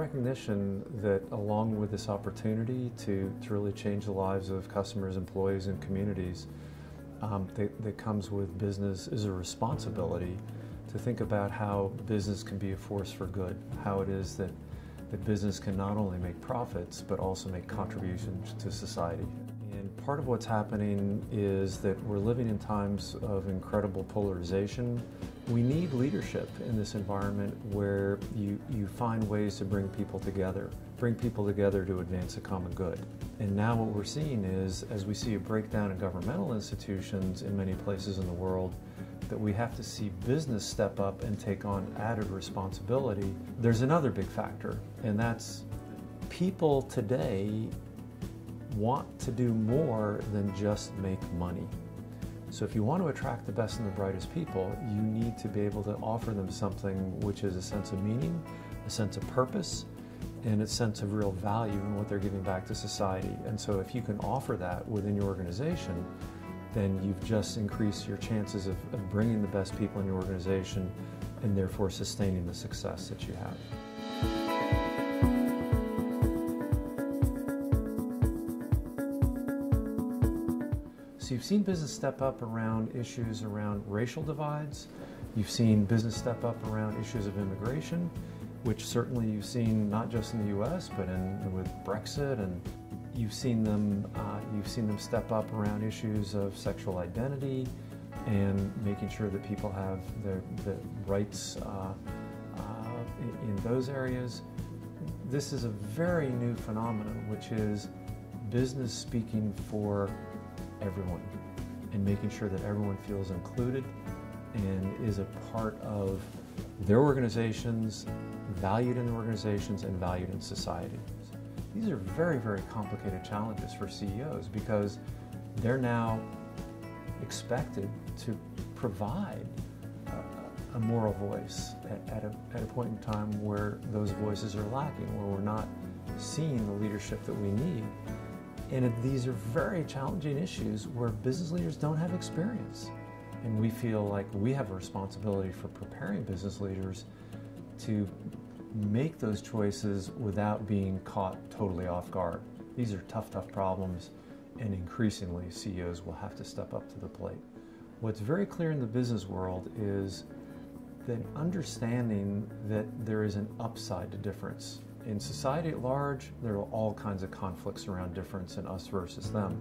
recognition that along with this opportunity to, to really change the lives of customers, employees, and communities, um, that, that comes with business is a responsibility to think about how business can be a force for good, how it is that, that business can not only make profits but also make contributions to society. And part of what's happening is that we're living in times of incredible polarization. We need leadership in this environment where you, you find ways to bring people together, bring people together to advance a common good. And now what we're seeing is, as we see a breakdown in governmental institutions in many places in the world, that we have to see business step up and take on added responsibility. There's another big factor, and that's people today want to do more than just make money. So if you want to attract the best and the brightest people, you need to be able to offer them something which is a sense of meaning, a sense of purpose, and a sense of real value in what they're giving back to society. And so if you can offer that within your organization, then you've just increased your chances of, of bringing the best people in your organization and therefore sustaining the success that you have. So you've seen business step up around issues around racial divides. You've seen business step up around issues of immigration, which certainly you've seen not just in the U.S. but in, with Brexit, and you've seen them uh, you've seen them step up around issues of sexual identity and making sure that people have the, the rights uh, uh, in those areas. This is a very new phenomenon, which is business speaking for everyone and making sure that everyone feels included and is a part of their organizations, valued in their organizations, and valued in society. These are very, very complicated challenges for CEOs because they're now expected to provide a, moral voice at, a, at a point in time where those voices are lacking, where we're not seeing the leadership that we need. And these are very challenging issues where business leaders don't have experience. And we feel like we have a responsibility for preparing business leaders to make those choices without being caught totally off guard. These are tough, tough problems, and increasingly CEOs will have to step up to the plate. What's very clear in the business world is that understanding that there is an upside to difference in society at large, there are all kinds of conflicts around difference and us versus them.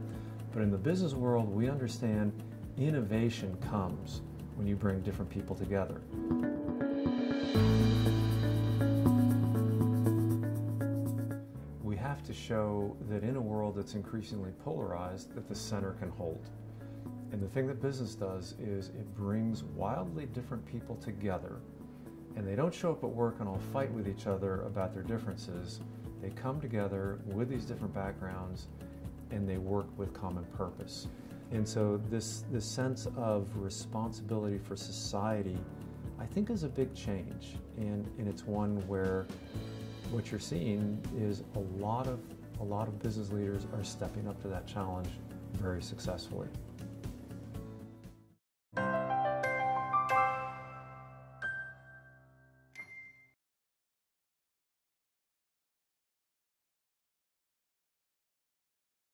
But in the business world, we understand innovation comes when you bring different people together. We have to show that in a world that's increasingly polarized, that the center can hold. And the thing that business does is it brings wildly different people together and they don't show up at work and all fight with each other about their differences. They come together with these different backgrounds and they work with common purpose. And so this, this sense of responsibility for society, I think is a big change. And, and it's one where what you're seeing is a lot of a lot of business leaders are stepping up to that challenge very successfully.